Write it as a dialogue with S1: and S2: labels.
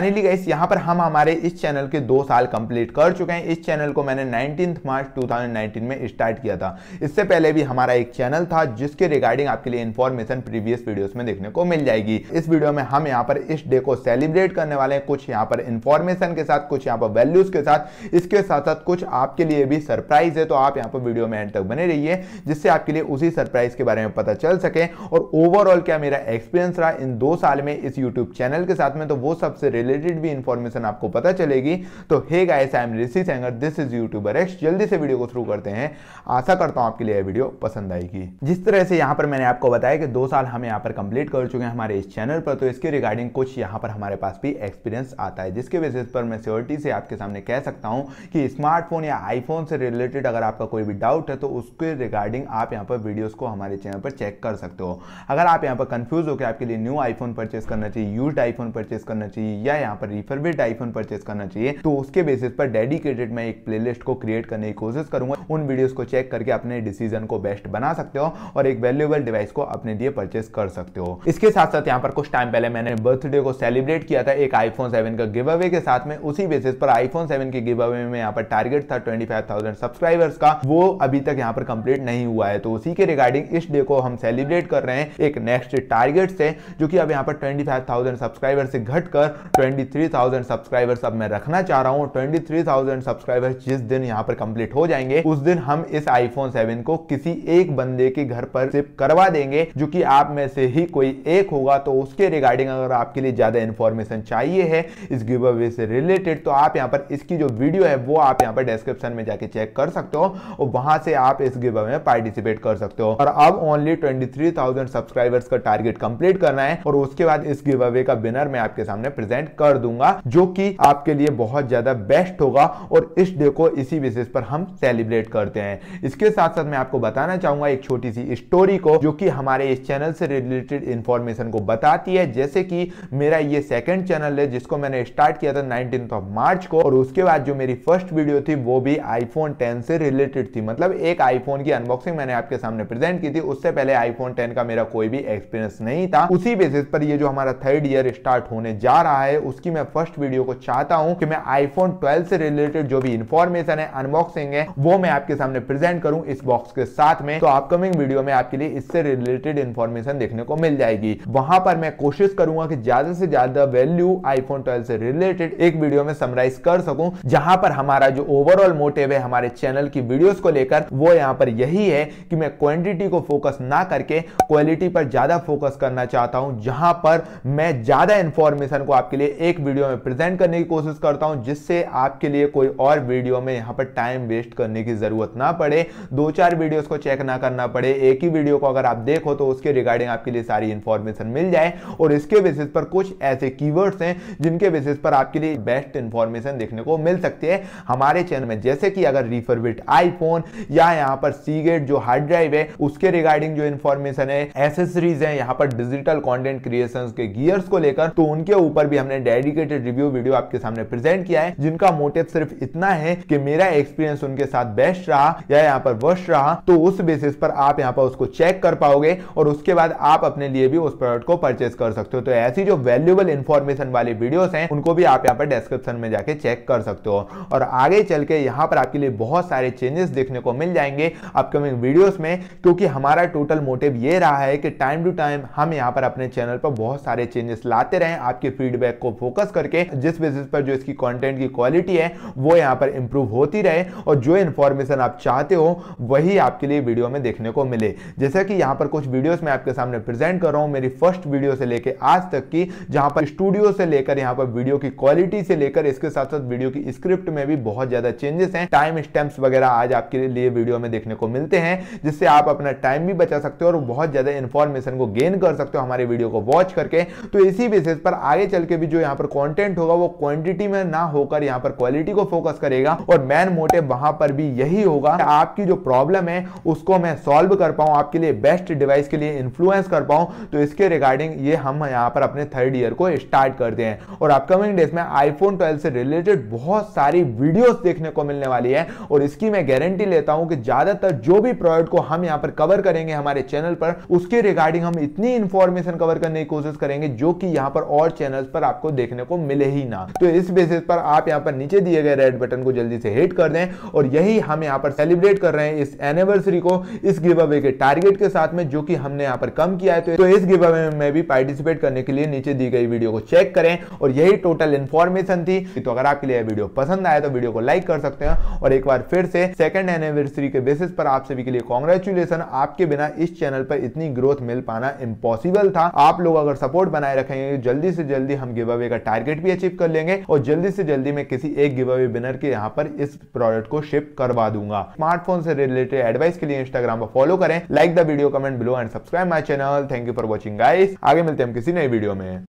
S1: Finally guys यहाँ पर हम हमारे इस चैनल के दो साल कंप्लीट कर चुके हैं। इस चैनल को मैंने 19 मार्च 2019 में स्टार्ट किया था। इससे पहले भी हमारा एक चैनल था, जिसके रिगार्डिंग आपके लिए इन्फॉर्मेशन प्रीवियस वीडियोस में देखने को मिल जाएगी। इस वीडियो में हम यहाँ पर इस डे को सेलिब्रेट करने वाले हैं। कुछ यहाँ पर इंफॉर्मेशन के साथ, कुछ यहाँ पर वैल्यूज़ के साथ। इसके साथ साथ कुछ आपके लिए भी सरप्राइज़ है तो आप यहाँ पर वीडियो में एंड तक बने रहिए, जिससे आपके लिए उसी सरप्राइज़ के बारे में पता चल सके। और ओवरऑल क्या मेरा एक्सपीरियंस रहा इन दो साल में इस यूट्यूब चैनल के साथ में तो वो सबसे रिलेटेड भी इंफॉर्मेशन आपको पता चलेगी। तो hey guys I am Rishi Sengar this is YouTuber X जल्दी से वीडियो को शुरू करते हैं। आशा करता हूँ आपके लिए वीडियो पसंद आएगी। जिस तरह से यहाँ पर मैंने आपको बताया कि दो साल हम यहाँ पर कंप्लीट कर चुके हैं हमारे इस चैनल पर तो इसके रिगार्डिंग कुछ यहाँ पर हमारे पास भी एक्सपीरियंस आता है, जिसके बेसिस पर मैं श्योरिटी से आपके सामने कह सकता हूँ कि स्मार्टफ़ोन या आईफोन से रिलेटेड अगर आपका कोई भी डाउट है तो उसके रिगार्डिंग आप यहाँ पर वीडियोस को हमारे चैनल पर चेक कर सकते हो। अगर आप यहाँ पर कंफ्यूज हो कि आपके लिए न्यू आईफोन परचेस करना चाहिए यूज़ आईफोन परचेस करना चाहिए, या यहाँ पर रिफर्बिड आईफोन परचेस करना चाहिए तो उसके बेसिस पर डेडिकेटेड मैं एक प्लेलिस्ट को क्रिएट करने की कोशिश करूँगा। उन वीडियोस को चेक करके अपने डिसीज़न को बेस्ट बना सकते हो और एक वैल्यूएबल डिवाइस को अपने लिए परचेस कर सकते हो। इसके साथ साथ यहाँ पर कुछ टाइम पहले मैंने बर्थडे को सेलिब्रेट किया था एक आईफोन सेवन का गिव अवे के साथ में। उसी बेसिस पर आईफोन सेवन के गिव अवे में यहाँ पर टारगेट था ट्वेंटी सब्सक्राइबर्स का। वो अभी तक यहाँ पर कंप्लीट नहीं हुआ है तो उसी के रिगार्डिंग इस डे को हम सेलिब्रेट कर रहे हैं एक नेक्स्ट टारगेट से जो कि अब यहाँ पर 25,000 सब्सक्राइबर से घटकर 23,000 सब्सक्राइबर्स अब मैं रखना चाह रहा हूँ। 23,000 सब्सक्राइबर्स जिस दिन यहाँ पर कंप्लीट हो जाएँगे उस दिन हम इस आईफोन 7 को किसी एक बंदे के घर पर शिप करवा देंगे जो कि आप में से ही कोई एक होगा। तो उसके रिगार्डिंग अगर आपके लिए ज़्यादा इंफॉर्मेशन चाहिए है इस गिव अवे से रिलेटेड तो आप यहाँ पर इसकी जो वीडियो है वो आप यहाँ पर डिस्क्रिप्शन में जाके चेक कर सकते हो और वहाँ से आप इस गिव अवे में पार्टिसिपेट कर सकते हो। और अब ओनली 23,000 सब्सक्राइबर्स का टारगेट कंप्लीट करना है और उसके बाद इस गिव अवे का विनर मैं आपके सामने प्रेजेंट कर दूँगा, जो कि आपके लिए बहुत ज़्यादा बेस्ट होगा और इस डे को इसी बेसिस पर हम सेलिब्रेट करते हैं। इसके साथ साथ मैं आपको बताना चाहूँगा एक छोटी सी स्टोरी को, जो कि हमारे इस चैनल से रिलेटेड इंफॉर्मेशन को बताती है। जैसे कि मेरा ये सेकंड चैनल है, जिसको मैंने स्टार्ट किया था नाइनटीन ऑफ़ मार्च को, और उसके बाद जो मेरी फ़र्स्ट वीडियो थी, वो भी आईफोन टेन से रिलेटेड थी। मतलब एक आईफोन की अनबॉक्सिंग मैंने आपके सामने प्रेजेंट की थी। उससे पहले आईफोन टेन का मेरा कोई भी एक्सपीरियंस नहीं था। उसी बेसिस पर ये जो हमारा थर्ड ईयर स्टार्ट होने जा रहा है उसकी मैं फ़र्स्ट वीडियो को चाहता हूँ कि मैं आईफोन 12 से रिलेटेड जो भी इंफॉर्मेशन है अनबॉक्सिंग है, वो मैं आपके सामने प्रेजेंट करूँ इस बॉक्स के साथ में। तो अपकमिंग वीडियो में आपके लिए इससे रिलेटेड इंफॉर्मेशन देखने को मिल जाएगी। वहाँ पर मैं कोशिश करूँगा कि ज़्यादा से ज़्यादा वैल्यू आईफोन 12 से रिलेटेड एक वीडियो में समराइज कर सकूँ, जहाँ पर हमारा जो ओवरऑल मोटिव है हमारे चैनल की वीडियोस को लेकर, वो यहाँ पर यही है कि मैं क्वांटिटी को फोकस ना करके क्वालिटी पर ज़्यादा फोकस करना चाहता हूँ, जहाँ पर मैं ज़्यादा इंफॉर्मेशन को आपके लिए एक वीडियो में प्रेजेंट करने की कोशिश करता हूँ, जिससे आपके लिए कोई और वीडियो में यहाँ पर टाइम वेस्ट करने की ज़रूरत ना पड़े। दो चार वीडियोस को चेक ना करना पड़े। एक ही वीडियो को अगर आप देखो तो उसके रिगार्डिंग आपके लिए सारी इंफॉर्मेशन मिल जाए। और इसके बेसिस पर कुछ ऐसे कीवर्ड्स हैं, जिनके बेसिस पर आपके लिए बेस्ट इंफॉर्मेशन देखने को मिल सकती है। हमारे चैनल में जैसे कि अगर रिफरबिट आईफोन या यहाँ पर सीगेट जो हार्ड ड्राइव है, उसके रिगार्डिंग जो इंफॉर्मेशन है एसेसरीज है, यहाँ पर डिजिटल कॉन्टेंट क्रिएशन के गियर्स को लेकर तो उनके ऊपर भी हमने डेडिकेटेड रिव्यू वीडियो आपके सामने प्रेजेंट किया है, जिनका मोटिव सिर्फ़ इतना है कि मेरा एक्सपीरियंस उनके साथ बेस्ट रहा या यहाँ पर वर्स्ट रहा तो उस बेसिस पर आप यहाँ पर उसको चेक कर पाओगे और उसके बाद आप अपने लिए भी उस प्रोडक्ट को परचेस कर सकते हो। तो ऐसी जो वैल्यूबल इंफॉर्मेशन वाली वीडियोस हैं, उनको भी आप यहाँ पर डिस्क्रिप्शन में जाके चेक कर सकते हो। और आगे चल के यहाँ पर आपके लिए बहुत सारे चेंजेस देखने को मिल जाएँगे अपकमिंग वीडियोस में, क्योंकि हमारा टोटल मोटिव ये रहा है कि टाइम टू टाइम हम यहाँ पर अपने चैनल पर बहुत सारे चेंजेस लाते रहें, आपके फीडबैक को फोकस करके जिस बेसिस पर जो इसकी कंटेंट की क्वालिटी है, वो यहाँ पर इंप्रूव होती रहे और जो इंफॉर्मेशन आप चाहते हो, वही आपके लिए वीडियो में देखने को मिले। जैसे कि यहाँ पर कुछ वीडियोस मैं आपके सामने प्रेजेंट कर रहा हूँ, मेरी फ़र्स्ट वीडियो से लेकर आज तक की, जहाँ पर स्टूडियो से लेकर, यहाँ पर वीडियो की क्वालिटी से लेकर, इसके साथ साथ वीडियो की स्क्रिप्ट में भी बहुत ज़्यादा चेंजेस हैं। टाइम स्टैम्प्स वगैरह आज आपके लिए वीडियो में देखने को मिलते हैं, जिससे आप अपना टाइम भी बचा सकते हो और बहुत ज़्यादा इंफॉर्मेशन को गेन कर सकते हो हमारे वीडियो को वॉच करके। तो इसी बेसिस पर आगे चल के भी जो यहाँ पर कंटेंट होगा, वो क्वांटिटी में ना होकर यहाँ पर क्वालिटी को फोकस करेगा और मैन मोटिव वहाँ पर भी यही होगा आपकी जो प्रॉब्लम है, उसको मैं सॉल्व कर पाऊँ, आपके लिए बेस्ट डिवाइस के लिए इन्फ्लुएंस कर पाऊँ। तो इसके रिगार्डिंग ये हम यहाँ पर अपने थर्ड ईयर को स्टार्ट करते हैं। और अपकमिंग डेज़ में आईफोन 12 से रिलेटेड बहुत सारी वीडियोस देखने को मिलने वाली है और इसकी मैं गारंटी लेता हूँ कि ज़्यादातर जो भी प्रोडक्ट को हम यहाँ पर कवर करेंगे हमारे चैनल पर, उसके रिगार्डिंग हम इतनी इंफॉर्मेशन कवर करने की कोशिश करेंगे जो कि यहाँ पर और चैनल्स पर आपको देखने को मिले ही ना। तो इस बेसिस पर आप यहाँ पर नीचे दिए गए रेड बटन को जल्दी से हिट कर दें और यही हम यहाँ पर सेलिब्रेट कर रहे हैं इस एनिवर्सरी को इस गिव अवे के टारगेट के साथ में जो कि हमने यहाँ पर कम किया है। तो, तो इस गिव अवे में भी पार्टिसिपेट करने के लिए नीचे दी गई वीडियो को चेक करें और यही टोटल इन्फॉर्मेशन थी। तो अगर आपके लिए वीडियो पसंद आया तो वीडियो को लाइक कर सकते हैं और एक बार फिर से सेकंड एनिवर्सरी के बेसिस पर आप सभी के लिए कॉन्ग्रेचुलेसन आपके बिना इस चैनल पर इतनी ग्रोथ मिल पाना इम्पॉसिबल था। आप लोग अगर सपोर्ट बनाए रखेंगे जल्दी से जल्दी हम गिव अवे का टारगेट भी अचीव कर लेंगे और जल्दी से जल्दी मैं किसी एक गिव विनर के यहाँ पर इस प्रोडक्ट को शिप करवा दूँगा। स्मार्टफ़ोन से रिलेटेड एडवाइस के लिए इंस्टाग्राम पर फॉलो करें like the video comment below and subscribe my channel thank you for watching guys आगे मिलते हैं हम किसी नई वीडियो में।